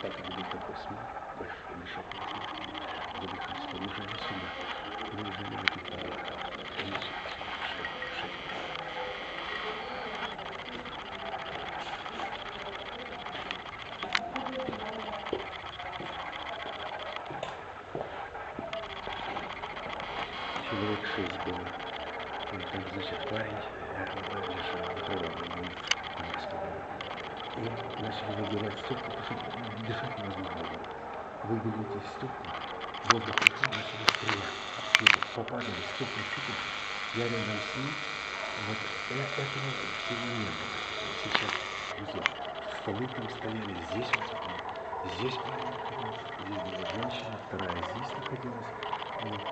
Так такой смех, большой смех, выдыхаясь, побежали сюда, побежали в эту шесть. Человек шесть было. И там, значит, парень кровати, там рассказывал. И начали выбирать стекла, потому что дышать невозможно эти стекла, воздух пришел, начали стрелять. оттуда. Попадали стекла, сыпались. Я рядом с ним. Вот э- этого всего не было. Сейчас везде. Столы там стояли, здесь вот. Здесь находился, здесь была женщина, вторая здесь находилась. Вот.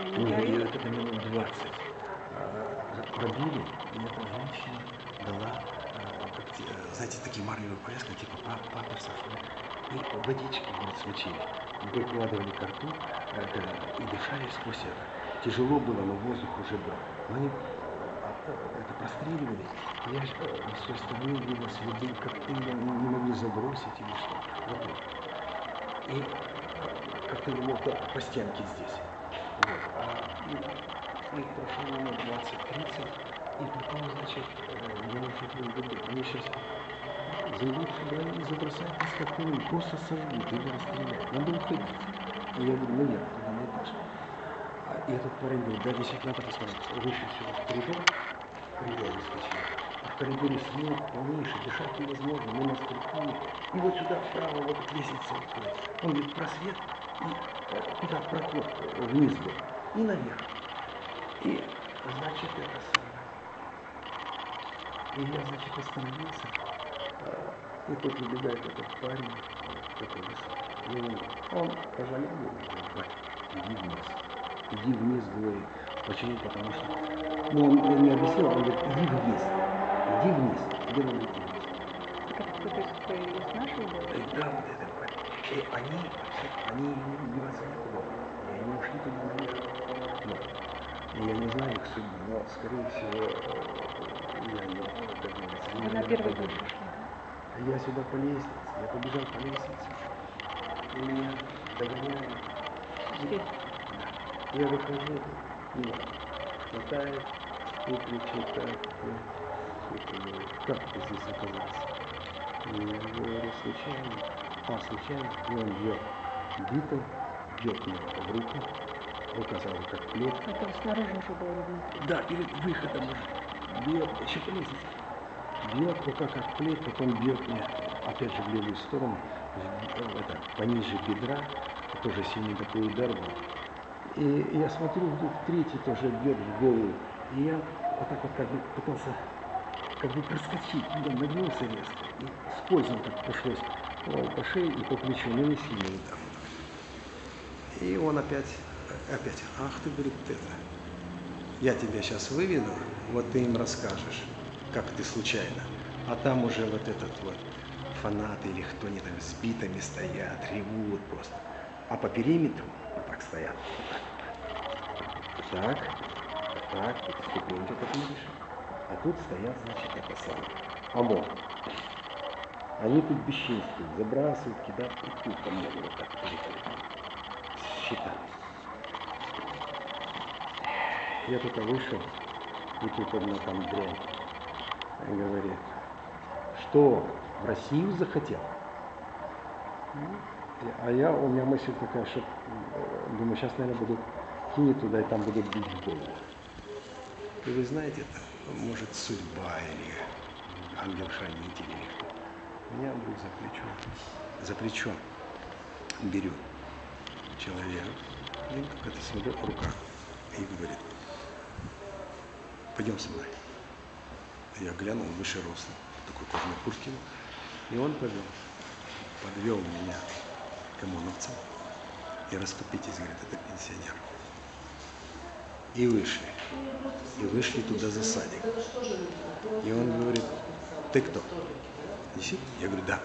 Ее горит? это минут 20. А, Пробили, и эта женщина дала, э, знаете, такие марлевые повязки, типа па- памперсов, да, и водички, говорит, смочили. Выкладывали ко рту э, и дышали сквозь это. Тяжело было, но воздух уже был. Но они а, э, это простреливались. И Я же э, на своей стороне видел следы коктейля, не, не могли забросить или что. Вот. И э, вот так по стенке здесь. Вот. А, и, и прошло минут 20-30, и потом, значит, я они сейчас зайдут сюда и забросают из коктейля, просто сожгут или расстреляют. Надо уходить. И я говорю, ну нет, туда не пошли. А, и этот парень говорит, да, действительно, надо посмотреть. Вышли сюда в коридор, коридор выскочили. А в коридоре снег полнейший, дышать невозможно, мы на структуре. И вот сюда вправо, вот лестница уходит. Он говорит, просвет, и э, туда проход э, вниз был, и наверх. И, значит, это самое. И я, значит, остановился. И тут выбегает этот парень, такой высокий. И он, пожалел его, говорит, «Бать, иди вниз. Иди вниз, говорит. Почему? Потому что, ну, он не объяснил, он говорит, иди вниз. Иди вниз. Где надо идти вниз? Так это кто-то из, был? И да, вот это парень. И они вообще, они не деваться некуда. И они ушли туда наверх. Вот. И я не знаю их судьбу, но, скорее всего, э, я на первый ушли, да? Я сюда по лестнице, я побежал по лестнице. И меня догоняют. Здесь. Я выхожу, и хватает, и кричит так, как ты здесь оказался? И я говорю, случайно. А, случайно. И он бьет битым, бьет меня в руку, сразу как плеть. Это снаружи уже было видно. Да, перед выходом уже бьет, еще по лестнице. Бьет рука как плеть, потом бьет меня, опять же, в левую сторону, это, пониже бедра, тоже сильный такой удар был. И я смотрю, вдруг третий тоже бьет в голову. И я вот так вот как бы пытался как бы проскочить, я нагнулся резко. И скользом так пришлось ну, по шее и по плечу, но не сильный удар. И он опять, опять, ах ты, говорит, это, я тебя сейчас выведу, вот ты им расскажешь, как ты случайно. А там уже вот этот вот фанат или кто они там с битами стоят, ревут просто. А по периметру вот так стоят. Так. Так, тут ступенька как видишь. А тут стоят, значит, это самое. ОМОН. Они тут бесчинствуют, забрасывают, кидают, и тут мне вот так приехали. Считали. Я только вышел, и тут одна там дрянь говорит, что в Россию захотел? Ну, А я, у меня мысль такая, что э, думаю, сейчас, наверное, будут кинет туда, и там будут бить в голову. И вы знаете, это может судьба или ангел-хранитель или кто. Меня вдруг за плечо, за плечо берет человек, и какая-то смотрит рука, и говорит, пойдем со мной. Я глянул, выше ростом, такой кожаной куртке, и он повел, подвел меня к ОМОНовцам, и расступитесь, говорит, это пенсионер. И вышли. И вышли туда за садик. И он говорит, ты кто? Действительно? Я говорю, да.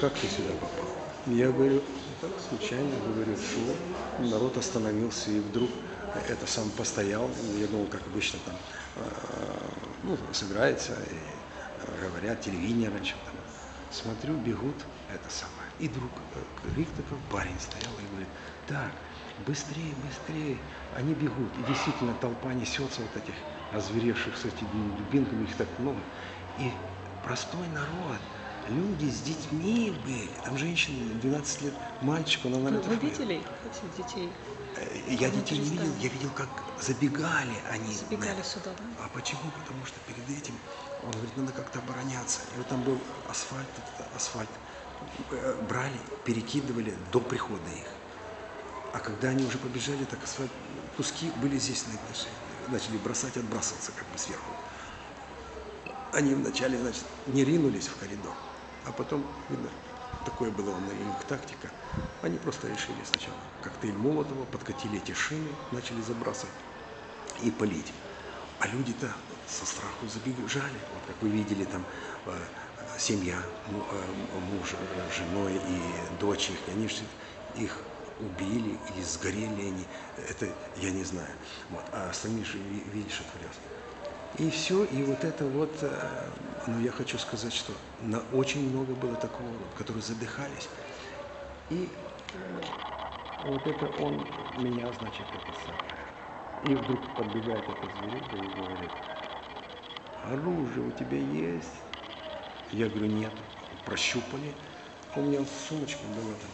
Как ты сюда попал? Я говорю, так случайно, говорю, шел, народ остановился, и вдруг это сам постоял, я думал, как обычно там, э, ну, собирается, и, говорят, телевидение раньше там. Смотрю, бегут, это самое. И друг э, крик такой, парень стоял и говорит, так, быстрее, быстрее. Они бегут. И действительно толпа несется вот этих озверевших с этими дубинками, их так много. И простой народ, люди с детьми были. Там женщина 12 лет, мальчик, он, Ну, наверное, Вы видели этих детей? Я детей не видел, я видел, как забегали они. Забегали сюда, да? А почему? Потому что перед этим, он говорит, надо как-то обороняться. И вот там был асфальт, асфальт. Э, Брали, перекидывали до прихода их. А когда они уже побежали, так асфальт, куски были здесь на этаже. Начали бросать, отбрасываться как бы сверху. Они вначале, значит, не ринулись в коридор, а потом, видно, такое было у них тактика. Они просто решили сначала коктейль Молотова, подкатили эти шины, начали забрасывать и полить. А люди-то со страху забежали. Вот как вы видели, там э, семья, му- э, муж э, женой и дочь их, они же их убили или сгорели они, это я не знаю. Вот. А остальные же, ви- видишь, отвлез. И все, и вот это вот, э, ну я хочу сказать, что на очень много было такого, которые задыхались. И э, вот это он меня, значит, это самое. И вдруг подбегает этот зверюга и говорит, оружие у тебя есть? Я говорю, нет. Прощупали. У меня сумочка была там,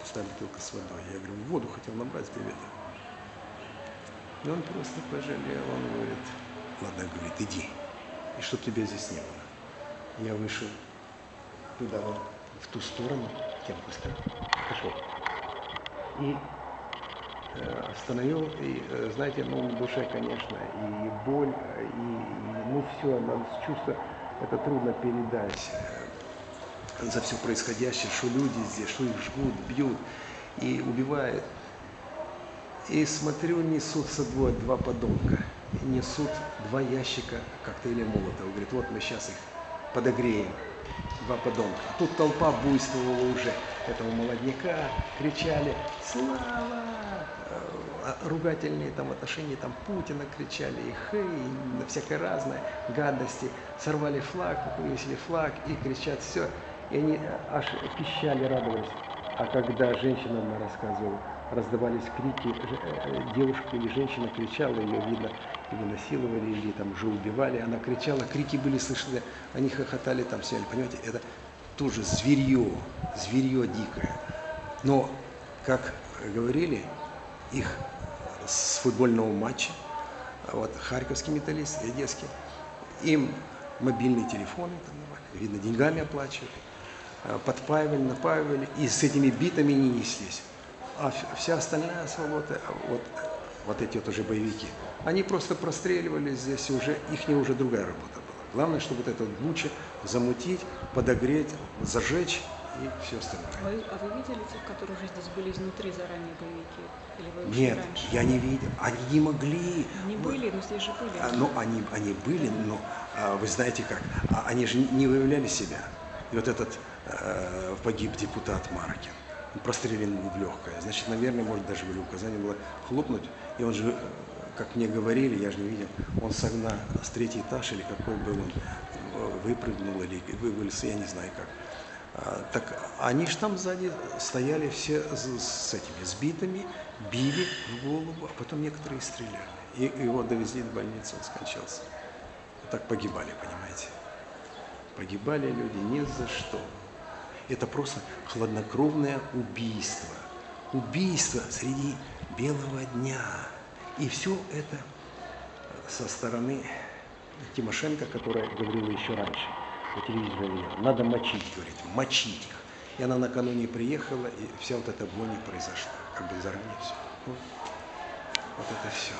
пустая бутылка с водой. Я говорю, воду хотел набрать с бивета. И он просто пожалел, он говорит, ладно, говорит, иди. И чтоб тебя здесь не было. Я вышел туда, в ту сторону, тем пустым, пошел. И э, остановил, и, э, знаете, ну, в душе, конечно, и боль, и, и, ну, все, чувство, это трудно передать э, за все происходящее, что люди здесь, что их жгут, бьют и убивают. И смотрю, несутся двое, два подонка. Несут два ящика коктейля Молотова. Говорит, вот мы сейчас их подогреем. Два подонка. А тут толпа буйствовала уже этого молодняка. Кричали «Слава!» Э, ругательные там отношения, там Путина кричали, и хей, и всякое разное, гадости. Сорвали флаг, повесили флаг и кричат все. И они аж пищали, радовались. А когда женщина одна рассказывала, раздавались крики, э, девушка или женщина кричала, ее видно, или насиловали, или там уже убивали, она кричала, крики были слышны, они хохотали там все, понимаете, это тоже зверье, зверье дикое. Но, как говорили, их с футбольного матча, вот Харьковский металлист и им мобильные телефоны там видно, деньгами оплачивали, э, подпаивали, напаивали, и с этими битами не неслись. А вс- вся остальная свобода, а вот, вот эти вот уже боевики, они просто простреливали здесь, и уже, их уже другая работа была. Главное, чтобы вот это буча замутить, подогреть, зажечь и все остальное. Вы, а вы видели тех, которые уже здесь были изнутри заранее боевики? Или вы Нет, раньше? я не видел. Они не могли. Не были, но здесь же были. А, Ну, они, они были, но а, вы знаете как, а, они же не выявляли себя. И вот этот э, погиб депутат Маркин, он прострелен в легкое. Значит, наверное, может, даже были указания было хлопнуть. И он же, э, как мне говорили, я же не видел, он с окна с третий этаж или какой был он, э, выпрыгнул или вывалился, я не знаю как. А, так они же там сзади стояли все с, с этими сбитыми, били в голову, а потом некоторые стреляли. И его довезли до больницы, он скончался. Так погибали, понимаете? Погибали люди ни за что. Это просто хладнокровное убийство. Убийство среди белого дня. И все это со стороны Тимошенко, которая говорила еще раньше по телевизору, надо мочить, говорит, мочить их. И она накануне приехала, и вся вот эта вонь произошла, как бы заранее все. Вот, вот это все.